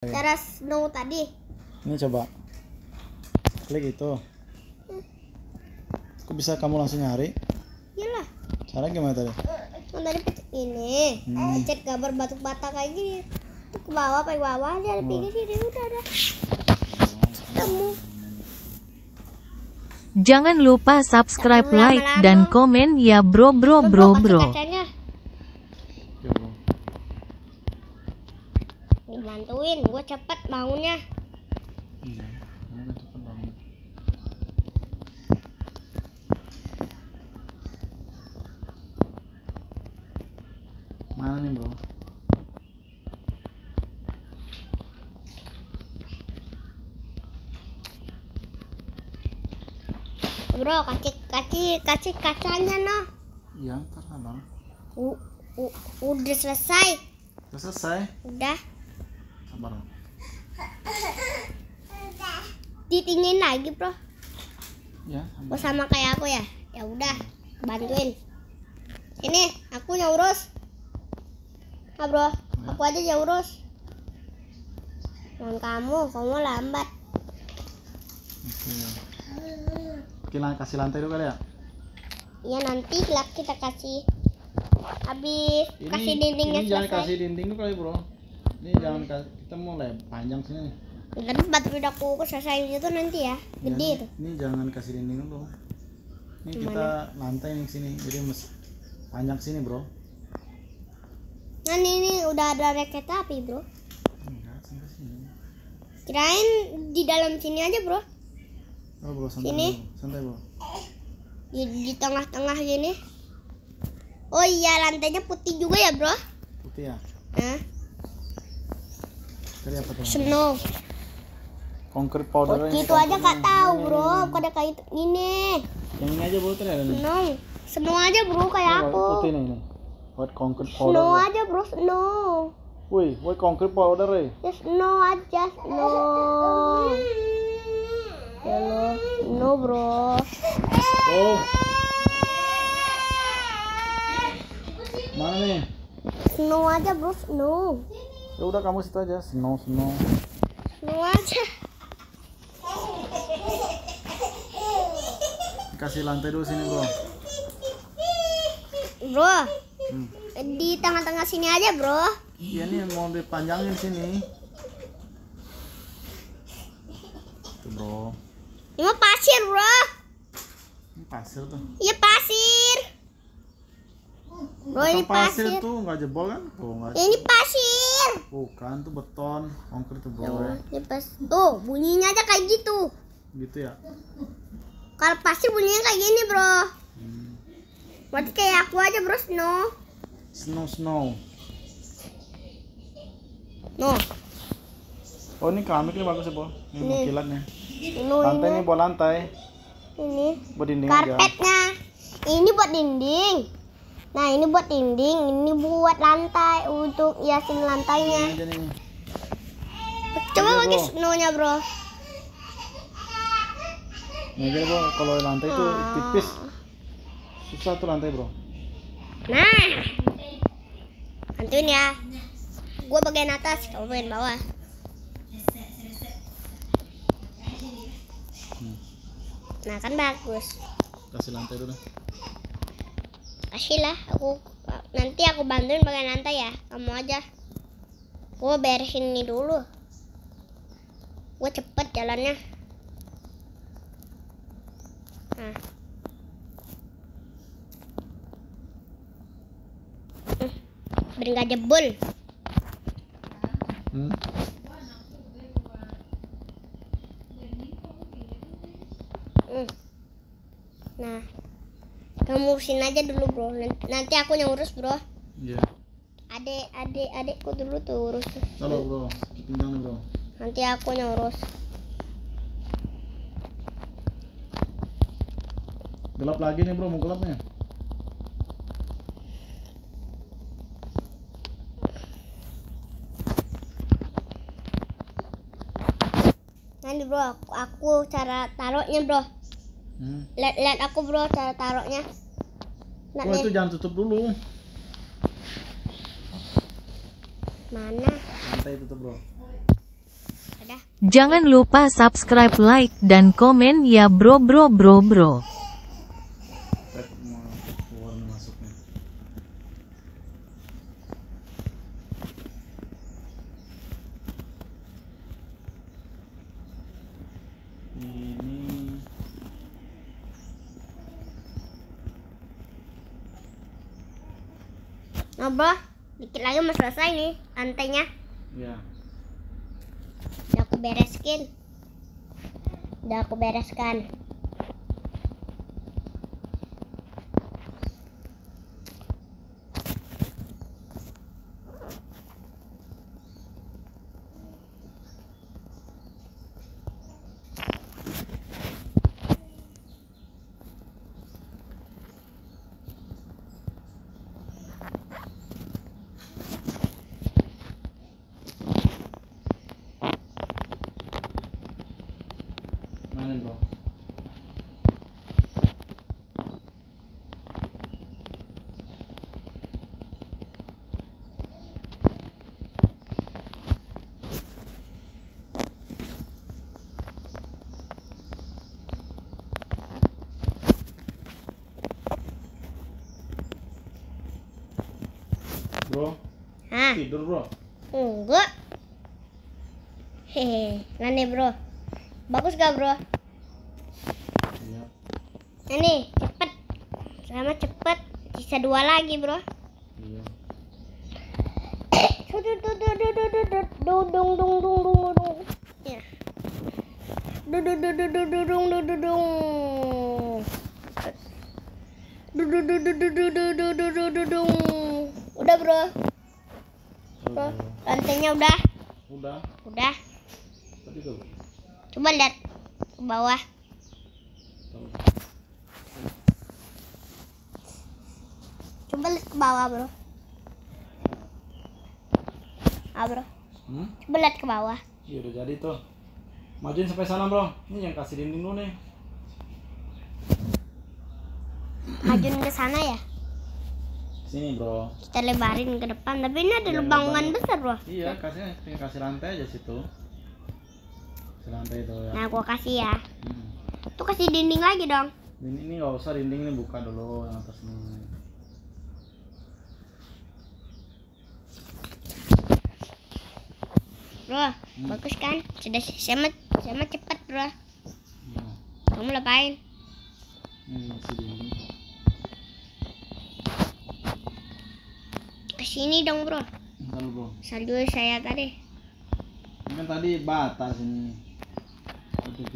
cara snow tadi Ini coba. Klik itu. Kok bisa kamu langsung nyari? iyalah Cara gimana tadi? yang tadi pencet ini Hmm. pencet gambar batu bata kayak gini Tuh ke bawah pakai bawah aja ada pinggir sini udah ada ketemu Jangan lupa subscribe, like, dan komen ya bro bro bro kasih bro. kacanya Ya, bro. Dibantuin gue cepet bangunnya Iya. Kan cepet banget. Mana nih bro? bro kasih kasih kasih kacanya noh Iya, ntar lah bang. U, u- udah selesai Udah selesai. udah Bang. ditingin lagi bro Ya, Mau sabar. sama kayak aku ya ya udah bantuin ini aku yang urus ah bro aku aja yang urus kamu kamu lambat Oke. Oke, lah, kasih lantai dulu kali ya. ya nanti lah kita kasih habis Ini, kasih dindingnya ini jangan kasih dinding dulu kali bro. Ini jangan. Kita mau lem panjang sini. Tadi batu aku aku selesai itu nanti ya gede Ya, tuh Ini jangan kasih dinding dulu. Ini kita lantai nih sini. Jadi mes panjang sini bro. nah ini, ini udah ada reket api bro Enggak sini. kirain di dalam sini aja bro Oh bro santai Sini. bro. Santai bro. di, di tengah-tengah gini oh iya lantainya putih juga ya bro Putih ya. Hah? Tadi apa tuh? snow Concrete powder. putih itu aja gak tahu bro kok ada kayak itu ini Yang ini aja bro nih. snow snow aja bro kayak Ini aku Putih nih ini. White concrete powder. snow bro. aja bro snow Wih, white concrete powder eh. ya snow aja snow ya lo snow bro Oh. Mana nih? snow aja bro snow Ya udah kamu situ aja. Snow snow. snow aja Kasih lantai dulu sini bro. bro Hmm. di tengah-tengah sini aja bro Iya nih mau dipanjangin sini. Tuh bro. ini mah pasir bro Ini pasir tuh. iya pasir bro ini pasir, pasir tuh nggak jebol kan? Tuh nggak. ini pasir Bukan tuh beton, konkret tuh ini pas tuh bunyinya aja kayak gitu Gitu ya. kalau pasir bunyinya kayak gini bro Hmm. berarti kayak aku aja bro snow Snow snow. no Oh ini keramik ini bagus ya bro. Ini Nih. kilatnya. Lantai ini ini buat lantai, ini buat dinding aja. karpetnya ini buat dinding nah ini buat dinding ini buat lantai untuk hiasin lantainya nih. coba bro. snownya bro aja bro. Kalau lantai itu Ah. tipis, susah tuh lantai bro. nah bantuin ya gua bagian atas kamu bagian bawah nah kan bagus Kasih lantai dulu. Kasih lah. Aku nanti aku bantuin bagian lantai ya. Kamu aja. Gua beresin ini dulu. Gua cepet jalannya. Nah. Hmm, biar nggak jebol. Hmm. Kamu urusin aja dulu bro Nan- nanti aku yang urus bro Iya. adek adek adekku dulu tuh urus Halo bro, pinggang bro. nanti aku yang urus Gelap lagi nih bro, mau gelap nih. nanti bro aku, aku cara taruhnya bro Hmm. lihat lihat aku bro cara taruhnya Lihat Oh nih. itu jangan tutup dulu. mana Lantai tutup bro. Jangan lupa subscribe, like, dan komen ya bro bro bro bro. Tek mau keluar nih masuknya. Ini Bro, dikit lagi mau selesai nih lantainya. ya Udah aku bereskin. Udah aku bereskan. mana bro? Bro, Hah? tidur bro. Enggak. Hehe, nah nih bro. Bagus gak bro? Iya. Nah nih, cepet. Sama cepet. Sisa dua lagi bro. Iya. Dung dung dung dung dung dung. Ya. Dung dung dung dung dung dung dung dung dung. Dung dung dung Udah bro, bro. Lantainya udah, Udah. udah. Coba lihat ke bawah. Coba lihat ke bawah bro. Ah bro, Hmm? coba lihat ke bawah. Iya udah jadi tuh. Majuin sampai sana bro. Ini yang kasih dinding dulu nih. Majuin ke sana ya. Sini bro. Kita lebarin ke depan. Tapi ini ada Iya, lubangan besar bro. Iya kasih kasih lantai aja situ. Kasih lantai itu ya. Nah, gua kasih ya. Hmm. Tuh kasih dinding lagi dong. Ini ini nggak usah dinding ini buka dulu yang atas ini. Bro, bagus kan? Sudah sama sama cepat, Bro. Nah, Kamu lepain. ini masih dinding. Ke sini dong, Bro. Bentar bro. Salju saya tadi. Ini kan tadi batas ini.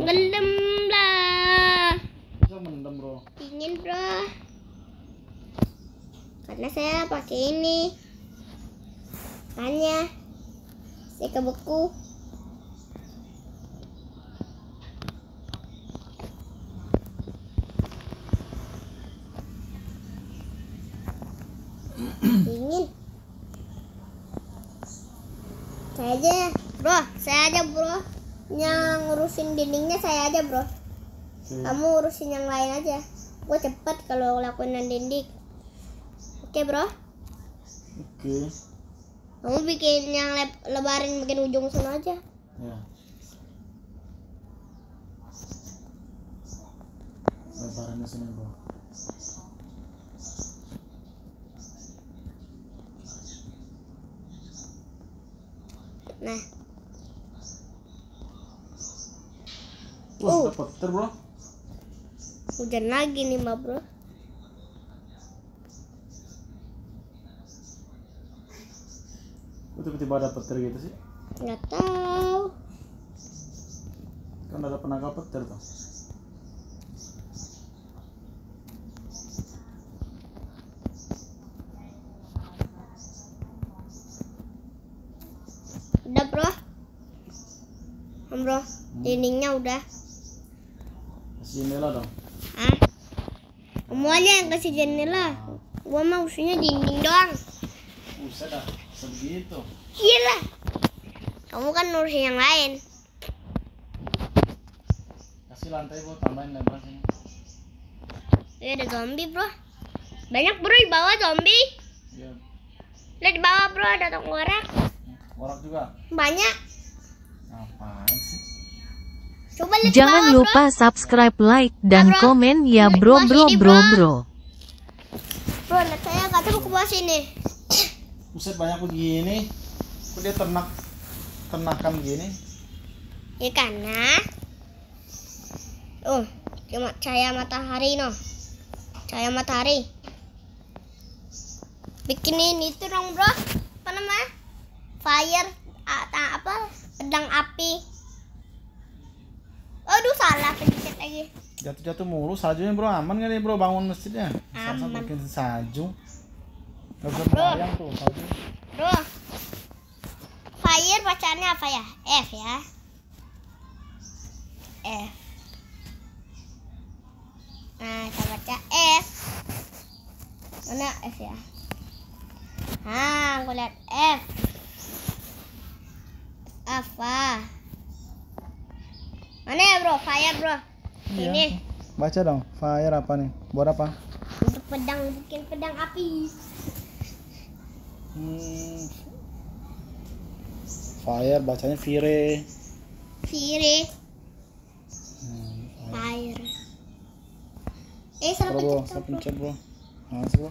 Gelem lah. Bisa mendem bro. Dingin, Bro. Karena saya pakai ini. Makanya saya kebeku. Dingin. Saya aja, bro. Saya aja, bro. Yang ngurusin dindingnya saya aja, bro. Oke. Kamu urusin yang lain aja. Gue cepet kalau lakuin yang dinding. Oke, bro. Oke. Kamu bikin yang leb- lebarin bikin ujung sana aja. Ya. Sini bro. Nah, Petir bro. hujan lagi nih, Mbak, bro. Tiba-tiba ada petir gitu sih? Nggak tahu. Kan ada penangkap petir tuh. Udah, bro. Bro, dindingnya udah. Jendela dong. Ah. Kamu aja yang kasih jendela. Gua mah usinya dinding doang. Buset dah, sebegitu. Iya lah. Kamu kan ngurusin yang lain. Kasih lantai bro, tambahin lebar sini. Ini ada zombie, bro. Banyak, bro, di bawah zombie. Iya. Lihat di bawah, bro, ada tonggorak. Korak juga. Banyak. Ngapain Coba lihat ke Jangan bawah, bro. lupa subscribe, like, dan Bro. komen ya bro bro sini, bro bro. bro. Bro, saya nggak tahu ke bawah sini. Buset banyak begini. Kok dia ternak ternakan gini? Ya karena Oh, cuma cahaya matahari no. Cahaya matahari. Bikinin itu dong, Bro. Apa namanya? Fire apa? Pedang api. Aduh, salah pencet lagi. Jatuh-jatuh mulu saljunya bro aman gak nih bro bangun masjidnya? Sama Aman. bikin salju. Gak bisa Bro. bayang tuh salju. Bro. Fire bacanya apa ya? F ya. F. Nah, kita baca F. Mana F ya? Nah, aku lihat F. Apa? Mana ya bro? Fire bro. Iya. Ini Baca dong, fire apa nih? Buat apa? untuk pedang bikin pedang api. Hmm. Fire bacanya fire. Fire. Hmm, fire. Fire. Eh, salah Bro, pencet bro. pencet bro. Nah, bro.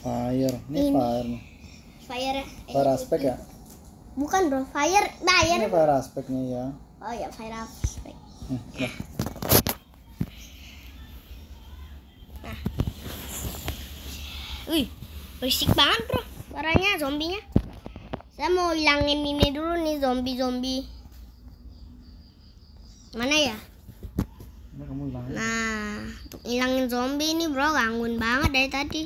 Fire, ini Ini. fire nih. Fire. Fire aspek ya? Bukan bro, fire bayar. Ini fire aspeknya ya. Oh ya, fire aspek. Hmm, dah. Wih, berisik banget bro. Suaranya zombinya. Saya mau hilangin ini dulu nih zombie-zombie. Mana ya? Nah, untuk hilangin zombie ini bro gangguin banget dari tadi.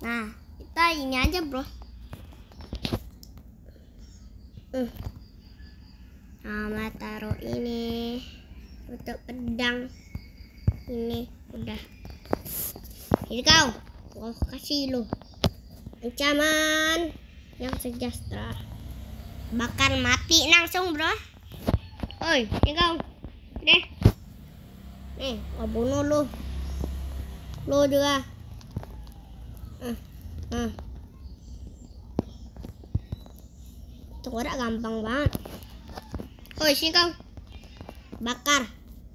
Nah, kita ini aja bro. Hmm. Nah, taruh ini untuk pedang. Ini udah. Ini kau. Gua kasih lu ancaman yang sejahtera bakar mati langsung bro oi ini kau deh nih gua bunuh lu lu juga. Hmm. Tuh orang gampang banget. Oi sini kau bakar.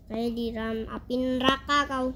Kayak di dalam api neraka kau